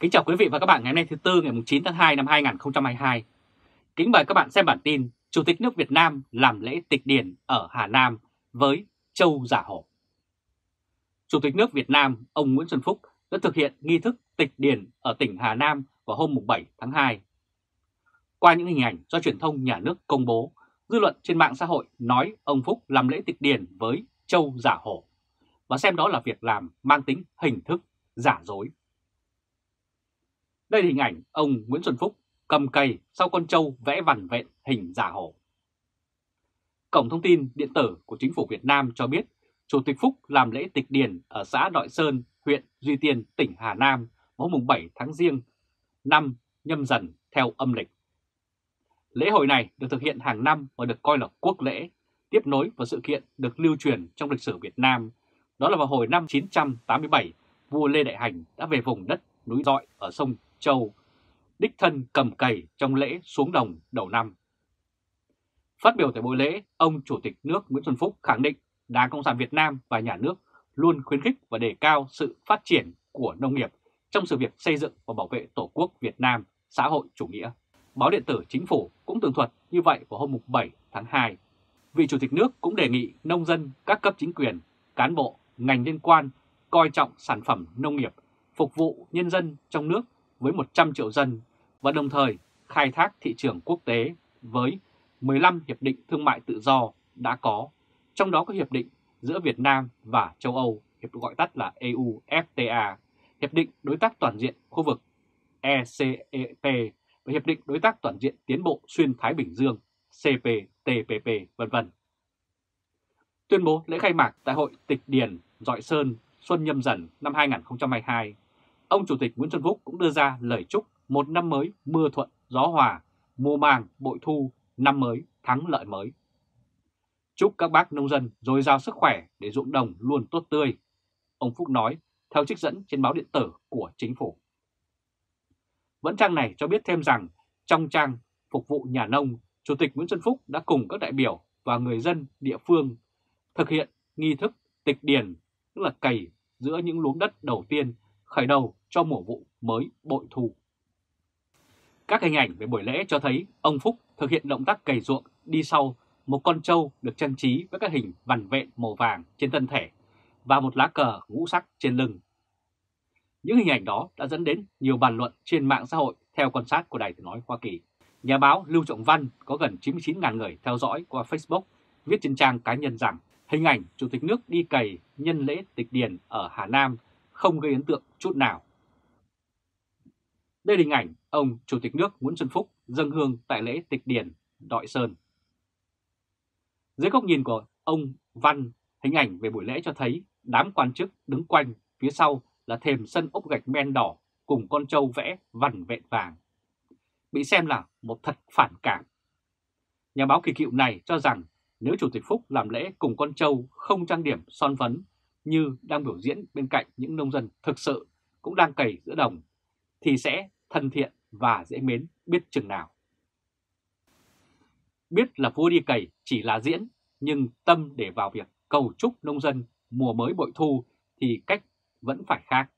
Kính chào quý vị và các bạn ngày hôm nay thứ Tư ngày 9 tháng 2 năm 2022. Kính mời các bạn xem bản tin Chủ tịch nước Việt Nam làm lễ tịch điền ở Hà Nam với Châu Giả Hổ. Chủ tịch nước Việt Nam ông Nguyễn Xuân Phúc đã thực hiện nghi thức tịch điền ở tỉnh Hà Nam vào hôm 7 tháng 2. Qua những hình ảnh do truyền thông nhà nước công bố, dư luận trên mạng xã hội nói ông Phúc làm lễ tịch điền với Châu Giả Hổ và xem đó là việc làm mang tính hình thức giả dối. Đây là hình ảnh ông Nguyễn Xuân Phúc cầm cây sau con trâu vẽ vằn vẹn hình giả hổ. Cổng thông tin điện tử của chính phủ Việt Nam cho biết Chủ tịch Phúc làm lễ tịch điền ở xã Đội Sơn, huyện Duy Tiên, tỉnh Hà Nam vào mùng 7 tháng Giêng năm nhâm dần theo âm lịch. Lễ hội này được thực hiện hàng năm và được coi là quốc lễ, tiếp nối vào sự kiện được lưu truyền trong lịch sử Việt Nam. Đó là vào hồi năm 987, vua Lê Đại Hành đã về vùng đất núi dọi ở sông Châu, đích thân cầm cày trong lễ xuống đồng đầu năm. Phát biểu tại buổi lễ, ông Chủ tịch nước Nguyễn Xuân Phúc khẳng định Đảng Cộng sản Việt Nam và nhà nước luôn khuyến khích và đề cao sự phát triển của nông nghiệp trong sự việc xây dựng và bảo vệ Tổ quốc Việt Nam xã hội chủ nghĩa. Báo điện tử Chính phủ cũng tường thuật như vậy vào hôm 7 tháng 2. Vị Chủ tịch nước cũng đề nghị nông dân, các cấp chính quyền, cán bộ, ngành liên quan coi trọng sản phẩm nông nghiệp, phục vụ nhân dân trong nước với 100 triệu dân và đồng thời khai thác thị trường quốc tế với 15 hiệp định thương mại tự do đã có, trong đó có hiệp định giữa Việt Nam và châu Âu, hiệp gọi tắt là EU-FTA, hiệp định đối tác toàn diện khu vực ECEP và hiệp định đối tác toàn diện tiến bộ xuyên Thái Bình Dương CPTPP, vân vân. Tuyên bố lễ khai mạc tại hội tịch điền Dọi Sơn Xuân Nhâm Dần năm 2022 ông Chủ tịch Nguyễn Xuân Phúc cũng đưa ra lời chúc một năm mới mưa thuận, gió hòa, mùa màng, bội thu, năm mới, thắng lợi mới. Chúc các bác nông dân dồi dào sức khỏe để ruộng đồng luôn tốt tươi. Ông Phúc nói theo trích dẫn trên báo điện tử của chính phủ. Vẫn trang này cho biết thêm rằng trong trang phục vụ nhà nông, Chủ tịch Nguyễn Xuân Phúc đã cùng các đại biểu và người dân địa phương thực hiện nghi thức tịch điền, tức là cày giữa những luống đất đầu tiên khởi đầu cho mùa vụ mới bội thu. Các hình ảnh về buổi lễ cho thấy ông Phúc thực hiện động tác cày ruộng đi sau một con trâu được trang trí với các hình vằn vện màu vàng trên thân thể và một lá cờ ngũ sắc trên lưng. Những hình ảnh đó đã dẫn đến nhiều bàn luận trên mạng xã hội theo quan sát của Đài tiếng nói Hoa Kỳ. Nhà báo Lưu Trọng Văn có gần 99.000 người theo dõi qua Facebook viết trên trang cá nhân rằng hình ảnh Chủ tịch nước đi cày nhân lễ tịch điền ở Hà Nam không gây ấn tượng chút nào. Đây là hình ảnh ông Chủ tịch nước Nguyễn Xuân Phúc dâng hương tại lễ tịch điền Đội Sơn. Dưới góc nhìn của ông Văn, hình ảnh về buổi lễ cho thấy đám quan chức đứng quanh phía sau là thềm sân ốp gạch men đỏ cùng con trâu vẽ vằn vẹn vàng. Bị xem là một thật phản cảm. Nhà báo kỳ cựu này cho rằng nếu Chủ tịch Phúc làm lễ cùng con trâu không trang điểm son phấn như đang biểu diễn bên cạnh những nông dân thực sự cũng đang cày giữa đồng, thì sẽ thân thiện và dễ mến biết chừng nào. Biết là vua đi cày chỉ là diễn, nhưng tâm để vào việc cầu chúc nông dân mùa mới bội thu thì cách vẫn phải khác.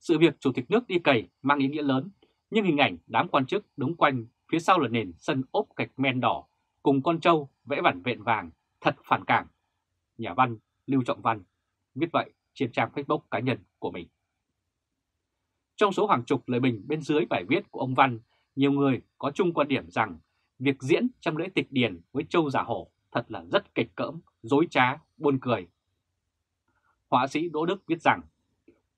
Sự việc Chủ tịch nước đi cày mang ý nghĩa lớn, nhưng hình ảnh đám quan chức đứng quanh phía sau là nền sân ốp gạch men đỏ cùng con trâu vẽ vẳn vẹn vàng thật phản cảm. Nhà văn Lưu Trọng Văn viết vậy trên trang Facebook cá nhân của mình. Trong số hàng chục lời bình bên dưới bài viết của ông Văn, nhiều người có chung quan điểm rằng việc diễn trong lễ tịch điền với châu giả hổ thật là rất kịch cỡm, dối trá, buồn cười. Họa sĩ Đỗ Đức viết rằng,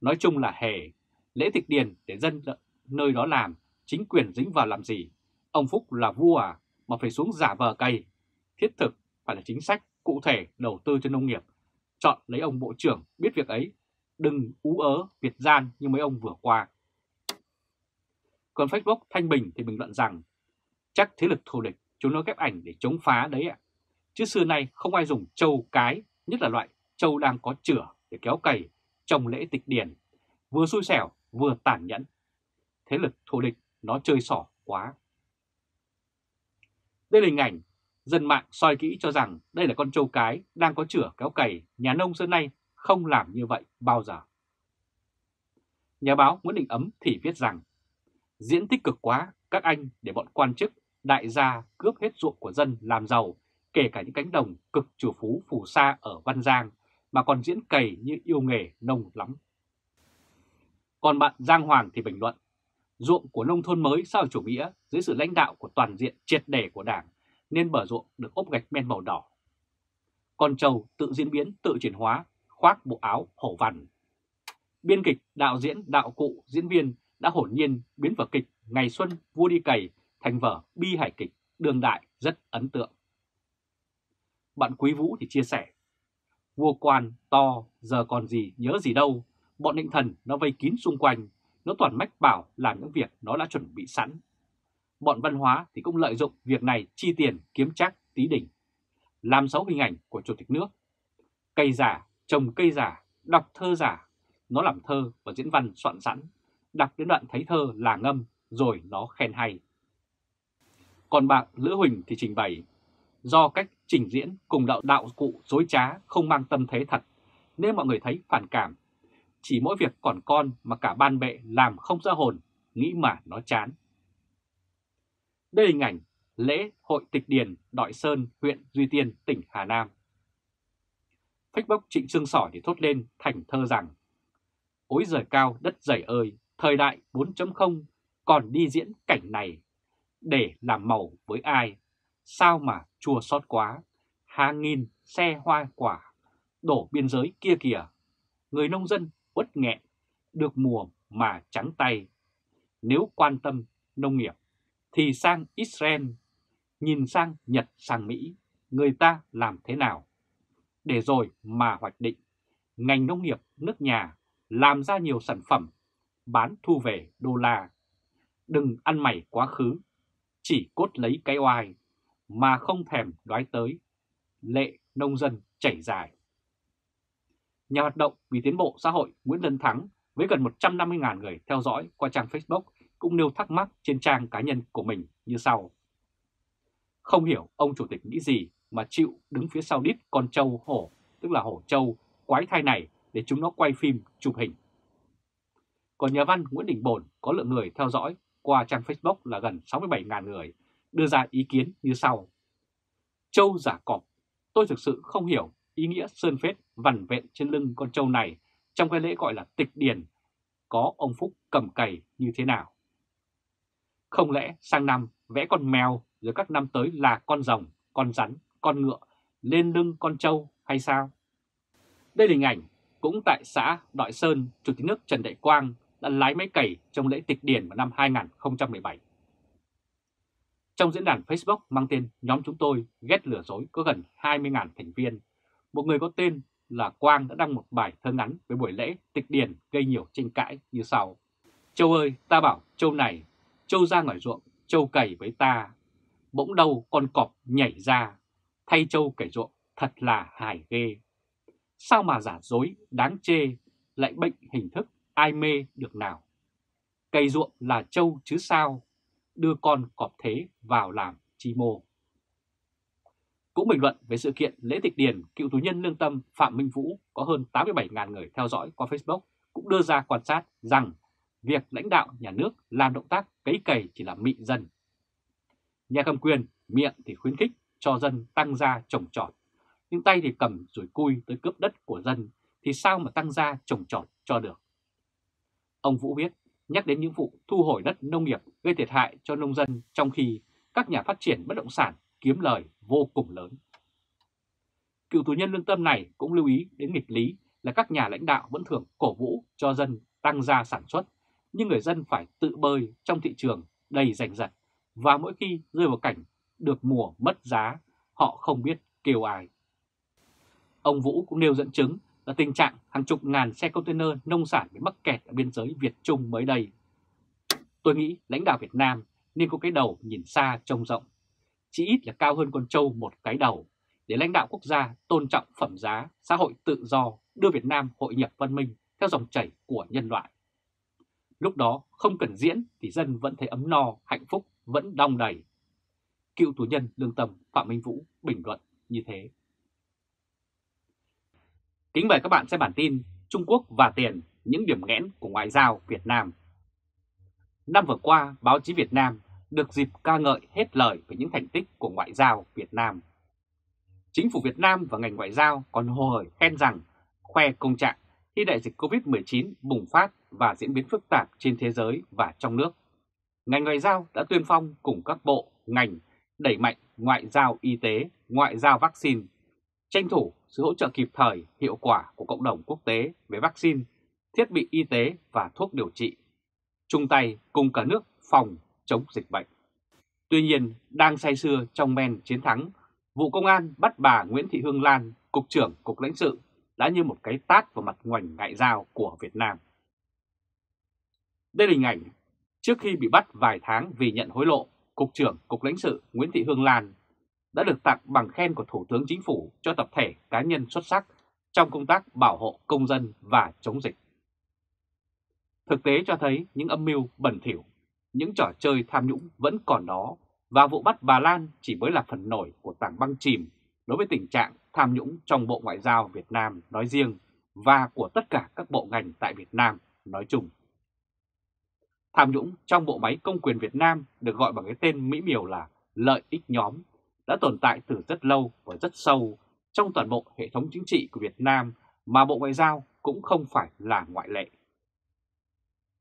nói chung là hề, lễ tịch điền để dân nơi đó làm, chính quyền dính vào làm gì? Ông Phúc là vua à, mà phải xuống giả vờ cây. Thiết thực phải là chính sách cụ thể đầu tư cho nông nghiệp chọn lấy ông Bộ trưởng biết việc ấy, đừng ú ớ Việt gian như mấy ông vừa qua. Còn Facebook Thanh Bình thì bình luận rằng chắc thế lực thù địch chúng nó ghép ảnh để chống phá đấy ạ. Chứ xưa nay không ai dùng châu cái, nhất là loại châu đang có chửa để kéo cày trồng lễ tịch điền. Vừa xui xẻo, vừa tàn nhẫn. Thế lực thù địch nó chơi xỏ quá. Đây là hình ảnh Dân mạng soi kỹ cho rằng đây là con trâu cái đang có chửa kéo cày, nhà nông xưa nay không làm như vậy bao giờ. Nhà báo Nguyễn Đình Ấm thì viết rằng, diễn tích cực quá các anh để bọn quan chức, đại gia cướp hết ruộng của dân làm giàu, kể cả những cánh đồng cực chủ phú phù sa ở Văn Giang, mà còn diễn cày như yêu nghề nông lắm. Còn bạn Giang Hoàng thì bình luận, ruộng của nông thôn mới sau chủ nghĩa dưới sự lãnh đạo của toàn diện triệt đề của Đảng nên bờ ruộng được ốp gạch men màu đỏ. Con trâu tự diễn biến, tự chuyển hóa, khoác bộ áo hổ vằn. Biên kịch, đạo diễn, đạo cụ, diễn viên đã hồn nhiên biến vở kịch Ngày Xuân Vua Đi Cày thành vở bi hài kịch đương đại rất ấn tượng. Bạn Quý Vũ thì chia sẻ, vua quan to giờ còn gì nhớ gì đâu, bọn định thần nó vây kín xung quanh, nó toàn mách bảo làm những việc nó đã chuẩn bị sẵn. Bọn văn hóa thì cũng lợi dụng việc này chi tiền kiếm chắc tí đỉnh, làm xấu hình ảnh của Chủ tịch nước. Cây giả, trồng cây giả, đọc thơ giả, nó làm thơ và diễn văn soạn sẵn, đọc đến đoạn thấy thơ là ngâm rồi nó khen hay. Còn bạn Lữ Huỳnh thì trình bày, do cách trình diễn cùng đạo đạo cụ dối trá không mang tâm thế thật, nên mọi người thấy phản cảm. Chỉ mỗi việc còn con mà cả ban bệ làm không ra hồn, nghĩ mà nó chán. Đây là hình ảnh lễ hội tịch điền Đội Sơn, huyện Duy Tiên, tỉnh Hà Nam. Facebook Trịnh Sương Sỏi thì thốt lên thành thơ rằng Ối giời cao đất dày ơi, thời đại 4.0 còn đi diễn cảnh này để làm màu với ai, sao mà chua xót quá, hàng nghìn xe hoa quả đổ biên giới kia kìa, người nông dân uất nghẹn, được mùa mà trắng tay. Nếu quan tâm nông nghiệp thì sang Israel, nhìn sang Nhật sang Mỹ, người ta làm thế nào? Để rồi mà hoạch định, ngành nông nghiệp nước nhà làm ra nhiều sản phẩm, bán thu về đô la. Đừng ăn mày quá khứ, chỉ cốt lấy cái oai, mà không thèm đoái tới, lệ nông dân chảy dài. Nhà hoạt động vì tiến bộ xã hội Nguyễn Lân Thắng với gần 150.000 người theo dõi qua trang Facebook cũng nêu thắc mắc trên trang cá nhân của mình như sau. Không hiểu ông chủ tịch nghĩ gì mà chịu đứng phía sau đít con trâu hổ, tức là hổ trâu, quái thai này để chúng nó quay phim, chụp hình. Còn nhà văn Nguyễn Đình Bồn có lượng người theo dõi qua trang Facebook là gần 67.000 người, đưa ra ý kiến như sau. Châu giả cọp, tôi thực sự không hiểu ý nghĩa sơn phết vằn vẹn trên lưng con trâu này trong cái lễ gọi là tịch điền có ông Phúc cầm cày như thế nào. Không lẽ sang năm vẽ con mèo rồi các năm tới là con rồng, con rắn, con ngựa lên lưng con trâu hay sao? Đây là hình ảnh cũng tại xã Đội Sơn, Chủ tịch nước Trần Đại Quang đã lái máy cày trong lễ tịch điền vào năm 2017. Trong diễn đàn Facebook mang tên Nhóm Chúng Tôi Ghét Lừa Dối có gần 20.000 thành viên, một người có tên là Quang đã đăng một bài thơ ngắn về buổi lễ tịch điền gây nhiều tranh cãi như sau. Châu ơi, ta bảo châu này, châu ra ngoài ruộng, châu cày với ta. Bỗng đâu con cọp nhảy ra, thay châu cày ruộng thật là hài ghê. Sao mà giả dối, đáng chê, lại bệnh hình thức, ai mê được nào. Cày ruộng là châu chứ sao, đưa con cọp thế vào làm chi mô. Cũng bình luận về sự kiện lễ tịch điền, cựu tù nhân lương tâm Phạm Minh Vũ có hơn 87.000 người theo dõi qua Facebook cũng đưa ra quan sát rằng việc lãnh đạo nhà nước làm động tác cấy cày chỉ là mị dân. Nhà cầm quyền miệng thì khuyến khích cho dân tăng gia trồng trọt, nhưng tay thì cầm rồi cui tới cướp đất của dân thì sao mà tăng gia trồng trọt cho được. Ông Vũ viết nhắc đến những vụ thu hồi đất nông nghiệp gây thiệt hại cho nông dân trong khi các nhà phát triển bất động sản kiếm lời vô cùng lớn. Cựu tù nhân lương tâm này cũng lưu ý đến nghịch lý là các nhà lãnh đạo vẫn thường cổ vũ cho dân tăng gia sản xuất, nhưng người dân phải tự bơi trong thị trường đầy rành rặt và mỗi khi rơi vào cảnh được mùa mất giá, họ không biết kêu ai. Ông Vũ cũng nêu dẫn chứng là tình trạng hàng chục ngàn xe container nông sản bị mắc kẹt ở biên giới Việt Trung mới đây. Tôi nghĩ lãnh đạo Việt Nam nên có cái đầu nhìn xa trông rộng, chỉ ít là cao hơn con trâu một cái đầu, để lãnh đạo quốc gia tôn trọng phẩm giá, xã hội tự do, đưa Việt Nam hội nhập văn minh theo dòng chảy của nhân loại. Lúc đó không cần diễn thì dân vẫn thấy ấm no, hạnh phúc, vẫn đong đầy. Cựu tù nhân lương tâm Phạm Minh Vũ bình luận như thế. Kính mời các bạn xem bản tin Trung Quốc và tiền những điểm nghẽn của ngoại giao Việt Nam. Năm vừa qua, báo chí Việt Nam được dịp ca ngợi hết lời về những thành tích của ngoại giao Việt Nam. Chính phủ Việt Nam và ngành ngoại giao còn hồ hởi khen rằng khoe công trạng khi đại dịch COVID-19 bùng phát và diễn biến phức tạp trên thế giới và trong nước. Ngành ngoại giao đã tuyên phong cùng các bộ, ngành đẩy mạnh ngoại giao y tế, ngoại giao vaccine, tranh thủ sự hỗ trợ kịp thời, hiệu quả của cộng đồng quốc tế về vaccine, thiết bị y tế và thuốc điều trị, chung tay cùng cả nước phòng chống dịch bệnh. Tuy nhiên, đang say sưa trong men chiến thắng, vụ công an bắt bà Nguyễn Thị Hương Lan, Cục trưởng Cục lãnh sự, đã như một cái tát vào mặt ngoảnh ngại giao của Việt Nam. Đây là hình ảnh trước khi bị bắt vài tháng vì nhận hối lộ, Cục trưởng Cục lãnh sự Nguyễn Thị Hương Lan đã được tặng bằng khen của Thủ tướng Chính phủ cho tập thể cá nhân xuất sắc trong công tác bảo hộ công dân và chống dịch. Thực tế cho thấy những âm mưu bẩn thỉu, những trò chơi tham nhũng vẫn còn đó và vụ bắt bà Lan chỉ mới là phần nổi của tảng băng chìm đối với tình trạng tham nhũng trong Bộ Ngoại giao Việt Nam nói riêng và của tất cả các bộ ngành tại Việt Nam nói chung. Tham nhũng trong bộ máy công quyền Việt Nam được gọi bằng cái tên mỹ miều là lợi ích nhóm đã tồn tại từ rất lâu và rất sâu trong toàn bộ hệ thống chính trị của Việt Nam mà Bộ Ngoại giao cũng không phải là ngoại lệ.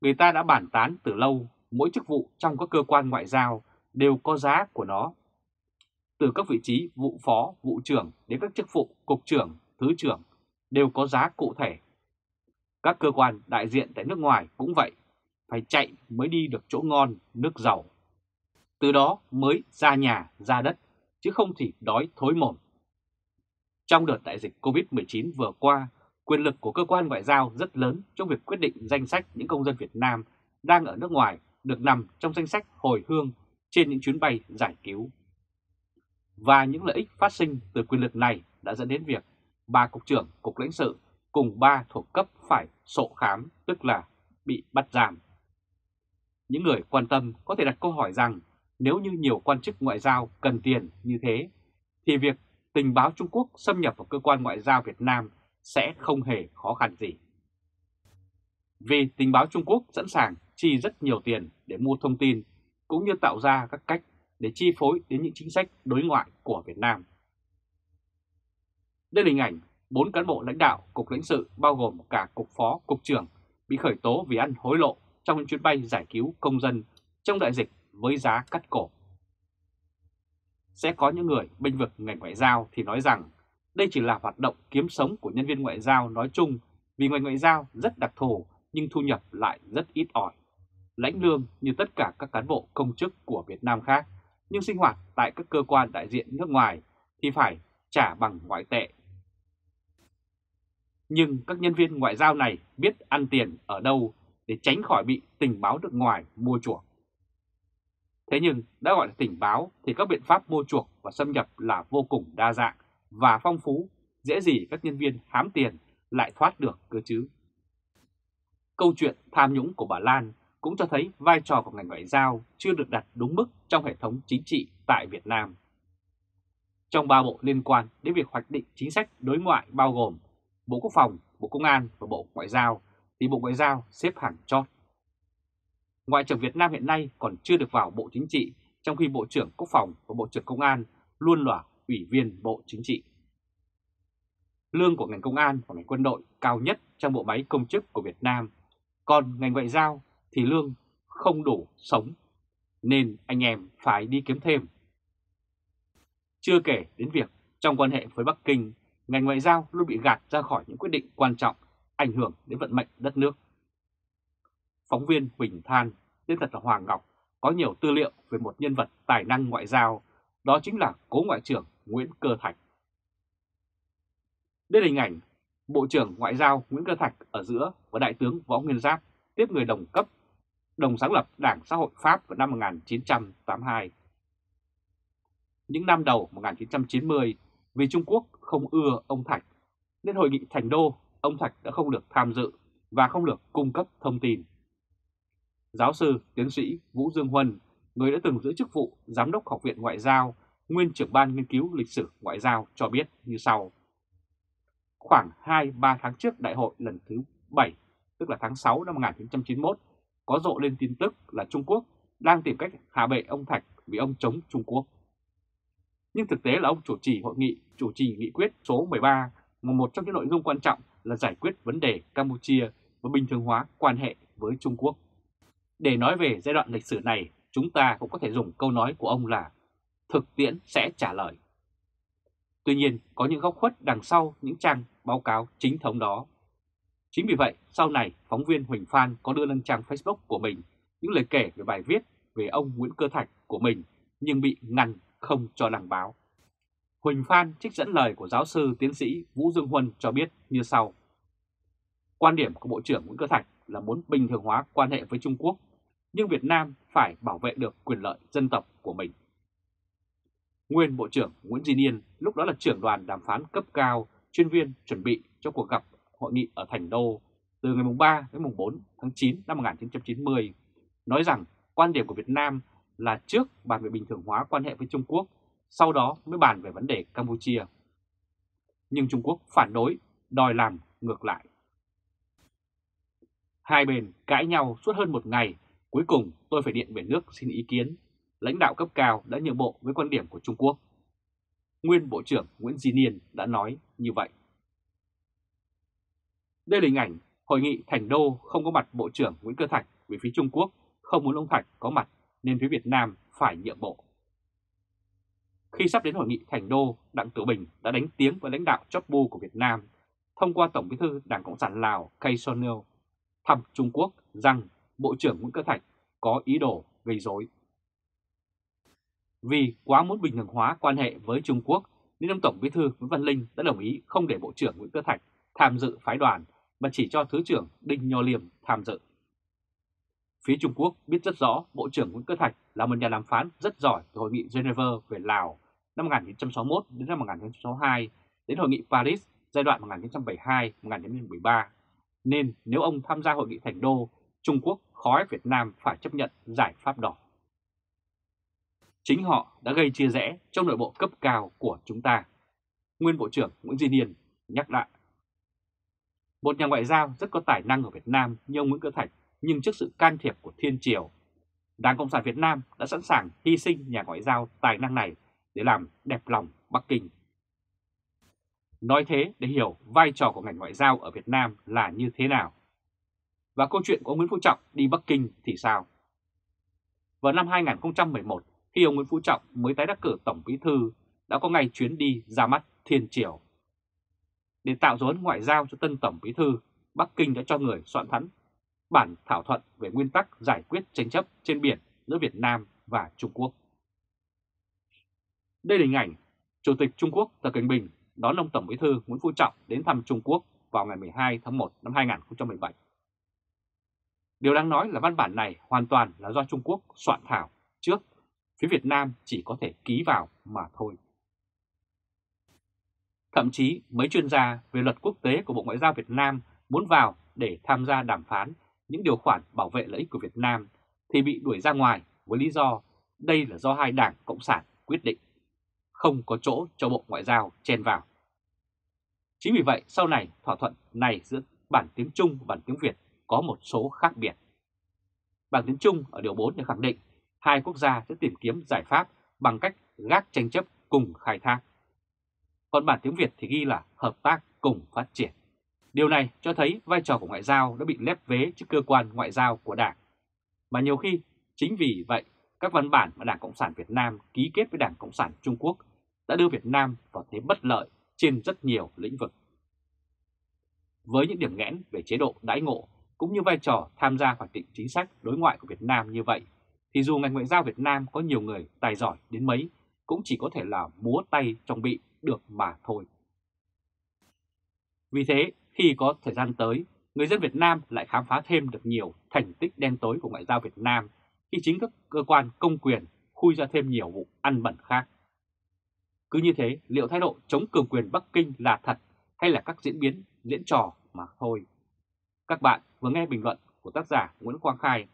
Người ta đã bàn tán từ lâu mỗi chức vụ trong các cơ quan ngoại giao đều có giá của nó. Từ các vị trí vụ phó, vụ trưởng đến các chức vụ cục trưởng, thứ trưởng đều có giá cụ thể. Các cơ quan đại diện tại nước ngoài cũng vậy, phải chạy mới đi được chỗ ngon, nước giàu. Từ đó mới ra nhà, ra đất, chứ không thì đói thối mồm. Trong đợt đại dịch COVID-19 vừa qua, quyền lực của cơ quan ngoại giao rất lớn trong việc quyết định danh sách những công dân Việt Nam đang ở nước ngoài được nằm trong danh sách hồi hương trên những chuyến bay giải cứu. Và những lợi ích phát sinh từ quyền lực này đã dẫn đến việc ba cục trưởng cục lãnh sự cùng ba thuộc cấp phải sổ khám, tức là bị bắt giam. Những người quan tâm có thể đặt câu hỏi rằng nếu như nhiều quan chức ngoại giao cần tiền như thế, thì việc tình báo Trung Quốc xâm nhập vào cơ quan ngoại giao Việt Nam sẽ không hề khó khăn gì. Vì tình báo Trung Quốc sẵn sàng chi rất nhiều tiền để mua thông tin cũng như tạo ra các cách để chi phối đến những chính sách đối ngoại của Việt Nam. Đây là hình ảnh bốn cán bộ lãnh đạo Cục lãnh sự bao gồm cả Cục Phó, Cục trưởng bị khởi tố vì ăn hối lộ trong chuyến bay giải cứu công dân trong đại dịch với giá cắt cổ. Sẽ có những người bênh vực ngành ngoại giao thì nói rằng đây chỉ là hoạt động kiếm sống của nhân viên ngoại giao nói chung vì ngành ngoại giao rất đặc thù nhưng thu nhập lại rất ít ỏi. Lãnh lương như tất cả các cán bộ công chức của Việt Nam khác, nhưng sinh hoạt tại các cơ quan đại diện nước ngoài thì phải trả bằng ngoại tệ. Nhưng các nhân viên ngoại giao này biết ăn tiền ở đâu để tránh khỏi bị tình báo nước ngoài mua chuộc. Thế nhưng đã gọi là tình báo thì các biện pháp mua chuộc và xâm nhập là vô cùng đa dạng và phong phú, dễ gì các nhân viên hám tiền lại thoát được cơ chứ. Câu chuyện tham nhũng của bà Lan cũng cho thấy vai trò của ngành ngoại giao chưa được đặt đúng mức trong hệ thống chính trị tại Việt Nam. Trong ba bộ liên quan đến việc hoạch định chính sách đối ngoại bao gồm Bộ Quốc phòng, Bộ Công an và Bộ Ngoại giao, thì Bộ Ngoại giao xếp hàng chót. Ngoại trưởng Việt Nam hiện nay còn chưa được vào Bộ Chính trị, trong khi Bộ trưởng Quốc phòng và Bộ trưởng Công an luôn là Ủy viên Bộ Chính trị. Lương của ngành công an và ngành quân đội cao nhất trong bộ máy công chức của Việt Nam, còn ngành ngoại giao thì lương không đủ sống, nên anh em phải đi kiếm thêm. Chưa kể đến việc trong quan hệ với Bắc Kinh, ngành ngoại giao luôn bị gạt ra khỏi những quyết định quan trọng ảnh hưởng đến vận mệnh đất nước. Phóng viên Huỳnh Than, tên thật là Hoàng Ngọc, có nhiều tư liệu về một nhân vật tài năng ngoại giao, đó chính là cố ngoại trưởng Nguyễn Cơ Thạch. Đây là hình ảnh Bộ trưởng Ngoại giao Nguyễn Cơ Thạch ở giữa và Đại tướng Võ Nguyên Giáp tiếp người đồng cấp, đồng sáng lập Đảng Xã hội Pháp vào năm 1982. Những năm đầu 1990, vì Trung Quốc không ưa ông Thạch, nên hội nghị Thành Đô, ông Thạch đã không được tham dự và không được cung cấp thông tin. Giáo sư, tiến sĩ Vũ Dương Huân, người đã từng giữ chức vụ Giám đốc Học viện Ngoại giao, nguyên trưởng ban nghiên cứu lịch sử ngoại giao cho biết như sau. Khoảng 2-3 tháng trước đại hội lần thứ 7, tức là tháng 6 năm 1991, có rộ lên tin tức là Trung Quốc đang tìm cách hạ bệ ông Thạch vì ông chống Trung Quốc. Nhưng thực tế là ông chủ trì hội nghị, chủ trì nghị quyết số 13 mà một trong những nội dung quan trọng là giải quyết vấn đề Campuchia và bình thường hóa quan hệ với Trung Quốc. Để nói về giai đoạn lịch sử này, chúng ta cũng có thể dùng câu nói của ông là thực tiễn sẽ trả lời. Tuy nhiên, có những góc khuất đằng sau những trang báo cáo chính thống đó. Chính vì vậy, sau này, phóng viên Huỳnh Phan có đưa lên trang Facebook của mình những lời kể về bài viết về ông Nguyễn Cơ Thạch của mình nhưng bị ngăn không cho đăng báo. Huỳnh Phan trích dẫn lời của giáo sư tiến sĩ Vũ Dương Huân cho biết như sau. Quan điểm của Bộ trưởng Nguyễn Cơ Thạch là muốn bình thường hóa quan hệ với Trung Quốc, nhưng Việt Nam phải bảo vệ được quyền lợi dân tộc của mình. Nguyên Bộ trưởng Nguyễn Duy Niên lúc đó là trưởng đoàn đàm phán cấp cao chuyên viên chuẩn bị cho cuộc gặp hội nghị ở Thành Đô từ ngày 3 đến 4 tháng 9 năm 1990, nói rằng quan điểm của Việt Nam là trước bàn về bình thường hóa quan hệ với Trung Quốc, sau đó mới bàn về vấn đề Campuchia. Nhưng Trung Quốc phản đối, đòi làm ngược lại. Hai bên cãi nhau suốt hơn một ngày, cuối cùng tôi phải điện về nước xin ý kiến. Lãnh đạo cấp cao đã nhượng bộ với quan điểm của Trung Quốc. Nguyên Bộ trưởng Nguyễn Di Niên đã nói như vậy. Đây là hình ảnh hội nghị Thành Đô không có mặt Bộ trưởng Nguyễn Cơ Thạch vì phía Trung Quốc không muốn ông Thạch có mặt nên phía Việt Nam phải nhượng bộ. Khi sắp đến hội nghị Thành Đô, Đặng Tử Bình đã đánh tiếng với lãnh đạo chóp bu của Việt Nam thông qua Tổng bí thư Đảng Cộng sản Lào Kay Sonil thăm Trung Quốc rằng Bộ trưởng Nguyễn Cơ Thạch có ý đồ gây rối. Vì quá muốn bình thường hóa quan hệ với Trung Quốc nên ông Tổng bí thư Nguyễn Văn Linh đã đồng ý không để Bộ trưởng Nguyễn Cơ Thạch tham dự phái đoàn mà chỉ cho Thứ trưởng Đinh Nho Liêm tham dự. Phía Trung Quốc biết rất rõ Bộ trưởng Nguyễn Cơ Thạch là một nhà đàm phán rất giỏi từ Hội nghị Geneva về Lào năm 1961 đến năm 1962 đến Hội nghị Paris giai đoạn 1972-1973. Nên nếu ông tham gia Hội nghị Thành Đô, Trung Quốc khó Việt Nam phải chấp nhận giải pháp đỏ. Chính họ đã gây chia rẽ trong nội bộ cấp cao của chúng ta. Nguyên Bộ trưởng Nguyễn Duy Niên nhắc lại. Một nhà ngoại giao rất có tài năng ở Việt Nam như ông Nguyễn Cơ Thạch nhưng trước sự can thiệp của Thiên Triều, Đảng Cộng sản Việt Nam đã sẵn sàng hy sinh nhà ngoại giao tài năng này để làm đẹp lòng Bắc Kinh. Nói thế để hiểu vai trò của ngành ngoại giao ở Việt Nam là như thế nào. Và câu chuyện của ông Nguyễn Phú Trọng đi Bắc Kinh thì sao? Vào năm 2011, khi ông Nguyễn Phú Trọng mới tái đắc cử Tổng Bí Thư, đã có ngày chuyến đi ra mắt Thiên Triều. Để tạo dấu ấn ngoại giao cho tân Tổng Bí Thư, Bắc Kinh đã cho người soạn thắn bản thảo thuận về nguyên tắc giải quyết tranh chấp trên biển giữa Việt Nam và Trung Quốc. Đây là hình ảnh Chủ tịch Trung Quốc Tập Cận Bình đón ông Tổng Bí thư Nguyễn Phú Trọng đến thăm Trung Quốc vào ngày 12 tháng 1 năm 2017. Điều đáng nói là văn bản này hoàn toàn là do Trung Quốc soạn thảo trước, phía Việt Nam chỉ có thể ký vào mà thôi. Thậm chí mấy chuyên gia về luật quốc tế của Bộ Ngoại giao Việt Nam muốn vào để tham gia đàm phán những điều khoản bảo vệ lợi ích của Việt Nam thì bị đuổi ra ngoài với lý do đây là do hai đảng Cộng sản quyết định, không có chỗ cho Bộ Ngoại giao chen vào. Chính vì vậy sau này thỏa thuận này giữa bản tiếng Trung và bản tiếng Việt có một số khác biệt. Bản tiếng Trung ở điều 4 đã khẳng định hai quốc gia sẽ tìm kiếm giải pháp bằng cách gác tranh chấp cùng khai thác. Còn bản tiếng Việt thì ghi là hợp tác cùng phát triển. Điều này cho thấy vai trò của ngoại giao đã bị lép vế trước cơ quan ngoại giao của Đảng. Mà nhiều khi, chính vì vậy, các văn bản mà Đảng Cộng sản Việt Nam ký kết với Đảng Cộng sản Trung Quốc đã đưa Việt Nam vào thế bất lợi trên rất nhiều lĩnh vực. Với những điểm nghẽn về chế độ đãi ngộ cũng như vai trò tham gia hoạch định chính sách đối ngoại của Việt Nam như vậy, thì dù ngành ngoại giao Việt Nam có nhiều người tài giỏi đến mấy, cũng chỉ có thể là múa tay trong bị được mà thôi. Vì thế, khi có thời gian tới, người dân Việt Nam lại khám phá thêm được nhiều thành tích đen tối của ngoại giao Việt Nam khi chính các cơ quan công quyền khui ra thêm nhiều vụ ăn bẩn khác. Cứ như thế, liệu thái độ chống cường quyền Bắc Kinh là thật hay là các diễn biến, diễn trò mà thôi? Các bạn vừa nghe bình luận của tác giả Nguyễn Quang Khai